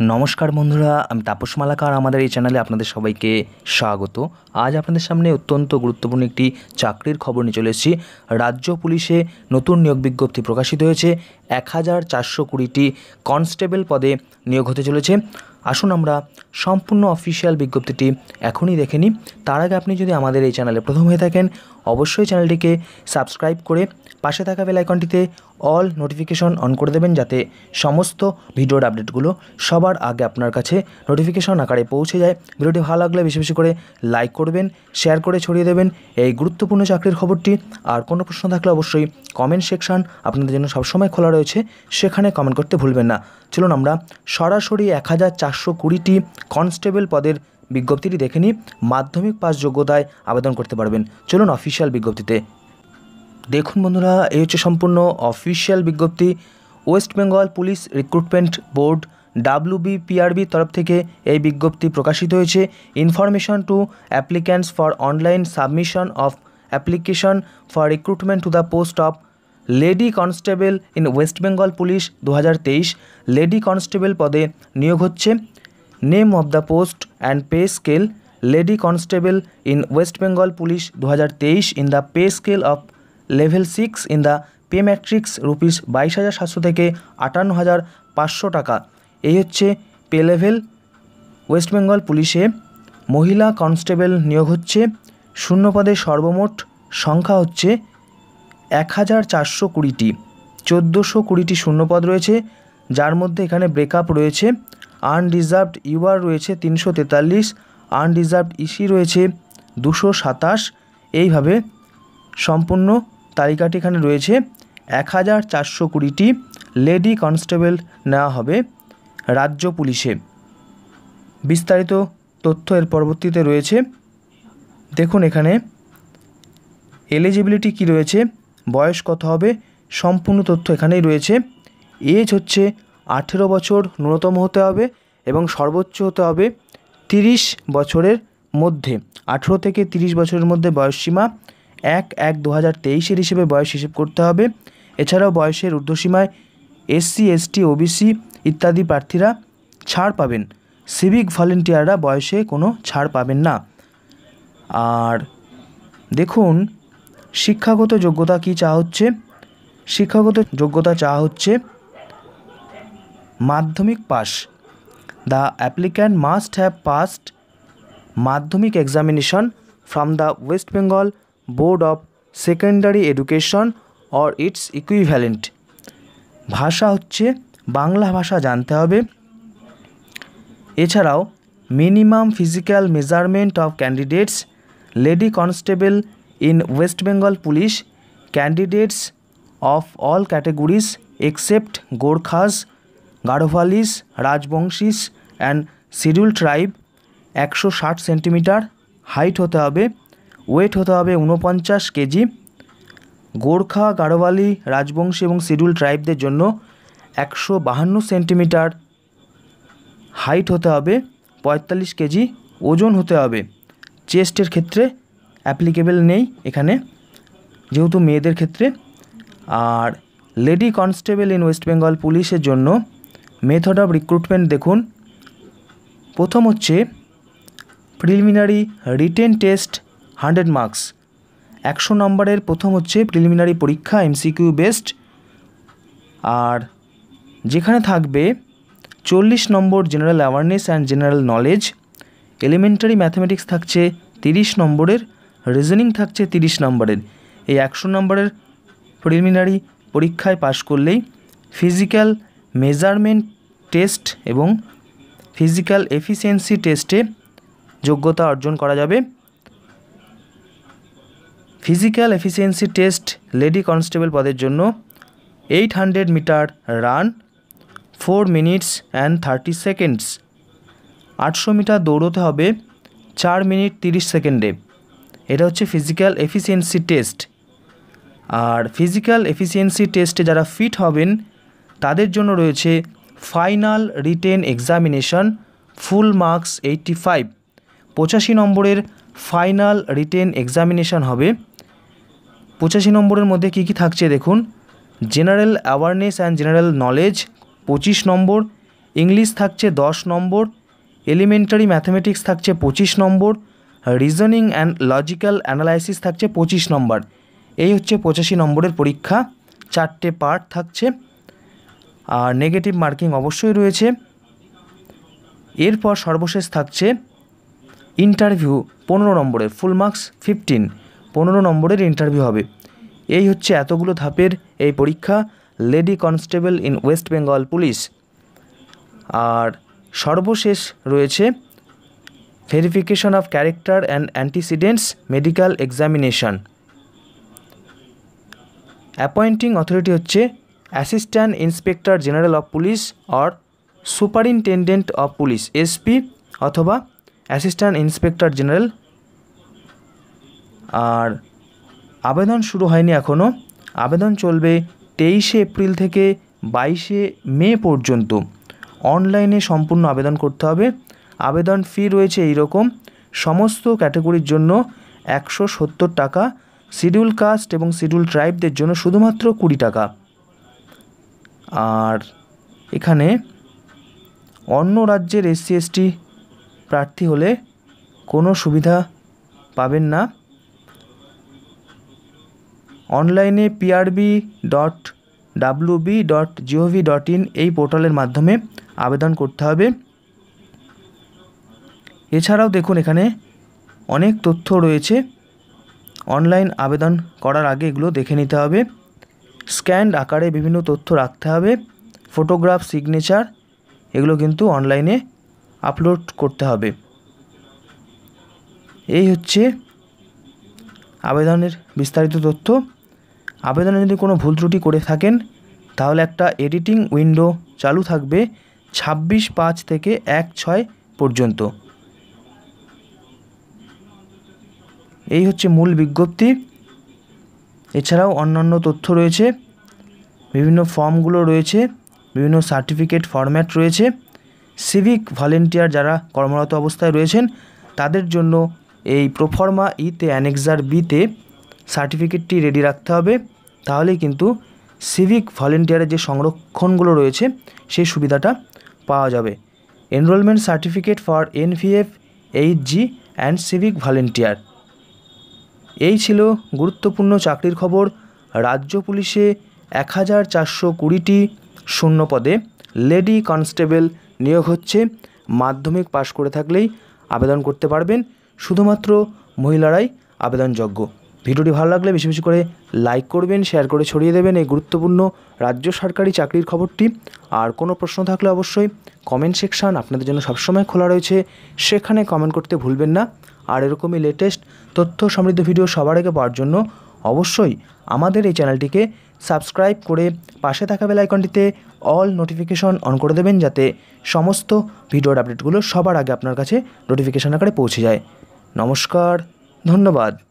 নমস্কার বন্ধুরা, আমি তাপস মালাকার, আমাদের এই চ্যানেলে আপনাদের সবাইকে স্বাগত। আজ আপনাদের সামনে অত্যন্ত গুরুত্বপূর্ণ একটি চাকরির খবর নিয়ে চলে এসেছি। রাজ্য পুলিশে নতুন নিয়োগ বিজ্ঞপ্তি প্রকাশিত হয়েছে। এক হাজার চারশো কুড়িটি কনস্টেবল পদে নিয়োগ হতে চলেছে। আসুন আমরা সম্পূর্ণ অফিসিয়াল বিজ্ঞপ্তিটি এখনই দেখে নিই। তার আগে আপনি যদি আমাদের এই চ্যানেলে প্রথম হয়ে থাকেন, অবশ্যই চ্যানেলটিকে সাবস্ক্রাইব করে পাশে থাকা বেল আইকনটিতে অল নোটিফিকেশন অন করে দেবেন যাতে সমস্ত ভিডিওর আপডেটগুলো সবার আগে আপনার কাছে নোটিফিকেশন আকারে পৌঁছে যায়। ভিডিওটি ভালো লাগলে বেশি বেশি করে লাইক করবেন, শেয়ার করে ছড়িয়ে দেবেন। এই গুরুত্বপূর্ণ চাকরির খবরটি আর কোনো প্রশ্ন থাকলে অবশ্যই কমেন্ট সেকশন আপনাদের জন্য সবসময় খোলা রয়েছে, সেখানে কমেন্ট করতে ভুলবেন না। চলুন আমরা সরাসরি এক হাজার চারশো কুড়িটি কনস্টেবল পদের বিজ্ঞপ্তিটি দেখে নিই। মাধ্যমিক পাস যোগ্যতায় আবেদন করতে পারবেন। চলুন অফিসিয়াল বিজ্ঞপ্তিতে। দেখুন বন্ধুরা, এই হচ্ছে সম্পূর্ণ অফিসিয়াল বিজ্ঞপ্তি। West Bengal police recruitment board ডাব্লিউবিপিআরবির তরফ থেকে এই বিজ্ঞপ্তি প্রকাশিত হয়েছে। Information to applicants for online submission of application for recruitment to the post of lady constable in West Bengal police দু হাজার তেইশ। লেডি কনস্টেবল পদে নিয়োগ হচ্ছে। Name of the post and pay scale, lady constable in West Bengal police দু হাজার তেইশ in the pay scale of level six in the pay matrix rupees বাইশ হাজার সাতশো থেকে আটান্ন হাজার পাঁচশো টাকা। এই হচ্ছে পে লেভেল। ওয়েস্ট বেঙ্গল পুলিশে মহিলা কনস্টেবল নিয়োগ হচ্ছে। শূন্য পদে সর্বমোট সংখ্যা হচ্ছে এক হাজার চারশো কুড়িটি, চোদ্দোশো কুড়িটি শূন্যপদ রয়েছে, যার মধ্যে এখানে ব্রেকআপ রয়েছে আনরিজার্ভড ইউআর রয়েছে তিনশো তেতাল্লিশ আনরিজার্ভড ইসি রয়েছে দুশো সাতাশ, এইভাবে সম্পূর্ণ তালিকাটি এখানে রয়েছে, এক হাজার চারশো কুড়িটি লেডি কনস্টেবল নেওয়া হবে রাজ্য পুলিশে। বিস্তারিত তথ্য এর পরবর্তীতে রয়েছে, দেখুন এখানে এলিজিবিলিটি কি রয়েছে বয়স কত হবে? সম্পূর্ণ তথ্য এখানেই রয়েছে। এজ হচ্ছে আঠেরো বছর ন্যূনতম হতে হবে এবং সর্বোচ্চ হতে হবে তিরিশ বছরের মধ্যে। আঠেরো থেকে তিরিশ বছরের মধ্যে বয়সসীমা এক এক দু হাজার তেইশের হিসেবে বয়স হিসেব করতে হবে। এছাড়াও বয়সের ঊর্ধ্বসীমায় এসসি এসটি ওবিসি ইত্যাদি প্রার্থীরা ছাড় পাবেন। সিভিক ভলেন্টিয়াররা বয়সে কোনো ছাড় পাবেন না। আর দেখুন শিক্ষাগত যোগ্যতা কী চাওয়া হচ্ছে? শিক্ষাগত যোগ্যতা চাওয়া হচ্ছে Madhyamik pass the applicant must have passed Madhyamik examination from the West Bengal board of secondary education or its equivalent ভাষা হচ্ছে, বাংলা ভাষা জানতে হবে। এছাড়াও minimum physical measurement of candidates lady constable in West Bengal police candidates of all categories except Gorkhas Garhwalis Rajbanshis and schedule tribe একশো ষাট centimetre height হতে হবে ওয়েট হতে হবে ঊনপঞ্চাশ কেজি গোর্খা গাড়োয়ালি রাজবংশী এবং শিডিউল ট্রাইবদের জন্য একশো বাহান্ন সেন্টিমিটার হাইট হতে হবে, পঁয়তাল্লিশ কেজি ওজন হতে হবে। চেস্টের ক্ষেত্রে অ্যাপ্লিকেবল নেই এখানে। যেহেতু মেয়েদের ক্ষেত্রে। আর lady constable in West Bengal পুলিশের জন্য মেথড অফ রিক্রুটমেন্ট দেখুন। প্রথম হচ্ছে preliminary written test hundred marks একশো নম্বরের প্রথম হচ্ছে প্রিলিমিনারি পরীক্ষা এমসিকিউ বেস্ট আর যেখানে থাকবে চল্লিশ নম্বর general awareness and general knowledge elementary mathematics থাকছে তিরিশ নম্বরের। রিজনিং থাকছে তিরিশ নম্বরের। এই একশো নম্বরের প্রিলিমিনারি পরীক্ষায় পাশ করলেই ফিজিক্যাল মেজারমেন্ট টেস্ট এবং ফিজিক্যাল এফিসিয়েন্সি টেস্টে যোগ্যতা অর্জন করা যাবে। Physical efficiency test lady constable পদের জন্য eight hundred metre run four minutes and thirty seconds আটশো মিটার দৌড়তে হবে, চার মিনিট তিরিশ সেকেন্ডে এটা হচ্ছে ফিজিক্যাল এফিসিয়েন্সি টেস্ট আর ফিজিক্যাল এফিসিয়েন্সি টেস্টে যারা ফিট হবেন, তাদের জন্য রয়েছে final written examination full marks eighty five পঁচাশি নম্বরের ফাইনাল রিটেন এক্সামিনেশন হবে। পঁচাশি নম্বরের মধ্যে কী কী থাকছে দেখুন। General awareness and general knowledge পঁচিশ নম্বর। ইংলিশ থাকছে দশ নম্বর। এলিমেন্টারি ম্যাথামেটিক্স থাকছে পঁচিশ নম্বর। রিজনিং অ্যান্ড লজিক্যাল অ্যানালাইসিস থাকছে পঁচিশ নম্বর। এই হচ্ছে পঁচাশি নম্বরের পরীক্ষা। চারটে পার্ট থাকছে। আর নেগেটিভ মার্কিং অবশ্যই রয়েছে। এরপর সর্বশেষ থাকছে ইন্টারভিউ পনেরো নম্বরের ফুল মার্কস ফিফটিন পনেরো নম্বরের ইন্টারভিউ হবে। এই হচ্ছে এতগুলো ধাপের এই পরীক্ষা। Lady constable in West Bengal police আর সর্বশেষ রয়েছে verification of character and antecedents medical examination appointing authority হচ্ছে assistant inspector general of police or superintendent of police SP অথবা অ্যাসিস্ট্যান্ট ইন্সপেক্টর জেনারেল আর আবেদন শুরু হয়নি এখনও আবেদন চলবে তেইশে এপ্রিল থেকে বাইশে মে পর্যন্ত। অনলাইনে সম্পূর্ণ আবেদন করতে হবে। আবেদন ফি রয়েছে এই রকম সমস্ত ক্যাটাগরির জন্য একশো সত্তর টাকা শিডিউল কাস্ট এবং শিডিউল ট্রাইবদের জন্য শুধুমাত্র কুড়ি টাকা। আর এখানে অন্য রাজ্যের এসসি এসটি প্রার্থী হলে কোনো সুবিধা পাবেন না। অনলাইনে PRB dot WB dot GOV dot in এই পোর্টালের মাধ্যমে আবেদন করতে হবে। এছাড়াও দেখুন এখানে অনেক তথ্য রয়েছে। অনলাইন আবেদন করার আগে এগুলো দেখে নিতে হবে। স্ক্যান্ড আকারে বিভিন্ন তথ্য রাখতে হবে। ফটোগ্রাফ, সিগনেচার এগুলো কিন্তু অনলাইনে আপলোড করতে হবে। এই হচ্ছে আবেদনের বিস্তারিত তথ্য। আবেদনে যদি কোনো ভুল ত্রুটি করে থাকেন, তাহলে একটা এডিটিং উইন্ডো চালু থাকবে ছাব্বিশ পাঁচ থেকে এক ছয় পর্যন্ত। এই হচ্ছে মূল বিজ্ঞপ্তি। এছাড়াও অন্যান্য তথ্য রয়েছে, বিভিন্ন ফর্মগুলো রয়েছে, বিভিন্ন সার্টিফিকেট ফরম্যাট রয়েছে। সিভিক ভলেন্টিয়ার যারা কর্মরত অবস্থায় রয়েছেন, তাদের জন্য এই প্রোফর্মা ইতে অ্যানেক্সার বিতে সার্টিফিকেটটি রেডি রাখতে হবে। তাহলেই কিন্তু সিভিক ভলেন্টিয়ারের যে সংরক্ষণগুলো রয়েছে সেই সুবিধাটা পাওয়া যাবে। Enrolment certificate for NVF, H G, and civic volunteer. এই ছিল গুরুত্বপূর্ণ চাকরির খবর। রাজ্য পুলিশে এক হাজার চারশো কুড়িটি শূন্য পদে লেডি কনস্টেবল নিয়োগ হচ্ছে। মাধ্যমিক পাশ করে থাকলেই আবেদন করতে পারবেন। শুধুমাত্র মহিলারাই আবেদনযোগ্য। ভিডিওটি ভালো লাগলে বেশি বেশি করে লাইক করবেন, শেয়ার করে ছড়িয়ে দেবেন এই গুরুত্বপূর্ণ রাজ্য সরকারি চাকরির খবরটি। আর কোনো প্রশ্ন থাকলে অবশ্যই কমেন্ট সেকশান আপনাদের জন্য সবসময় খোলা রয়েছে। সেখানে কমেন্ট করতে ভুলবেন না। আর এরকমই লেটেস্ট তথ্য সমৃদ্ধ ভিডিও সবার আগে পাওয়ার জন্য অবশ্যই আমাদের এই চ্যানেলটিকে সাবস্ক্রাইব করে পাশে থাকা বেল আইকনটিতে অল নোটিফিকেশন অন করে দেবেন যাতে সমস্ত ভিডিওর আপডেটগুলো সবার আগে আপনার কাছে নোটিফিকেশন আকারে পৌঁছে যায়। নমস্কার, ধন্যবাদ।